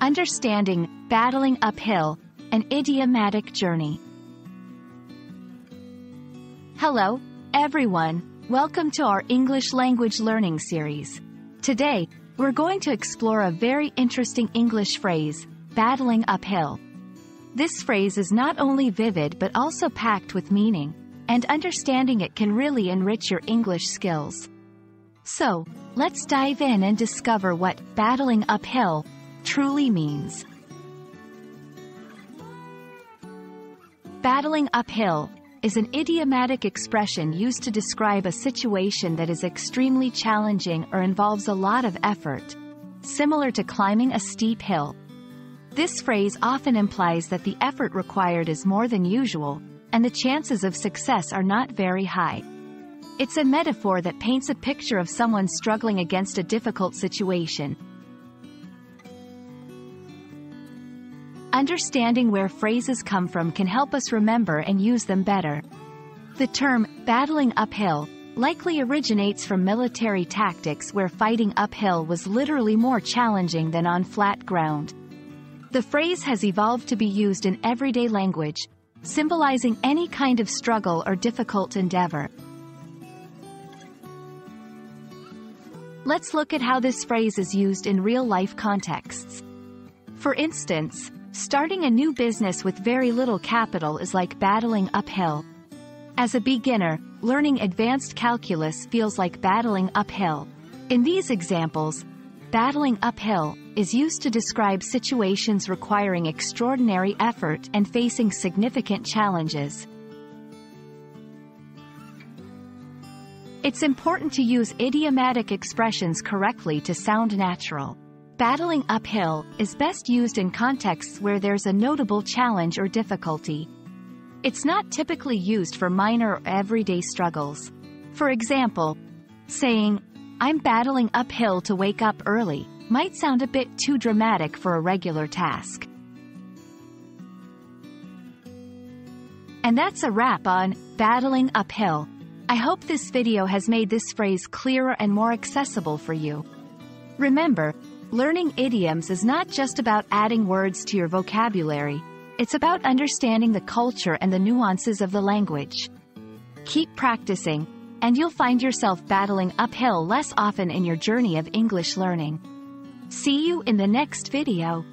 Understanding Battling Uphill, an idiomatic journey. Hello, everyone. Welcome to our English language learning series. Today, we're going to explore a very interesting English phrase, battling uphill. This phrase is not only vivid but also packed with meaning, and understanding it can really enrich your English skills. So, let's dive in and discover what battling uphill truly means. Battling uphill is an idiomatic expression used to describe a situation that is extremely challenging or involves a lot of effort, similar to climbing a steep hill. This phrase often implies that the effort required is more than usual, and the chances of success are not very high. It's a metaphor that paints a picture of someone struggling against a difficult situation. Understanding where phrases come from can help us remember and use them better. The term, battling uphill, likely originates from military tactics where fighting uphill was literally more challenging than on flat ground. The phrase has evolved to be used in everyday language, symbolizing any kind of struggle or difficult endeavor. Let's look at how this phrase is used in real-life contexts. For instance, starting a new business with very little capital is like battling uphill. As a beginner, learning advanced calculus feels like battling uphill. In these examples, battling uphill is used to describe situations requiring extraordinary effort and facing significant challenges. It's important to use idiomatic expressions correctly to sound natural. Battling uphill is best used in contexts where there's a notable challenge or difficulty. It's not typically used for minor or everyday struggles. For example, saying, I'm battling uphill to wake up early, might sound a bit too dramatic for a regular task. And that's a wrap on Battling Uphill. I hope this video has made this phrase clearer and more accessible for you. Remember, learning idioms is not just about adding words to your vocabulary, it's about understanding the culture and the nuances of the language. Keep practicing, and you'll find yourself battling uphill less often in your journey of English learning. See you in the next video.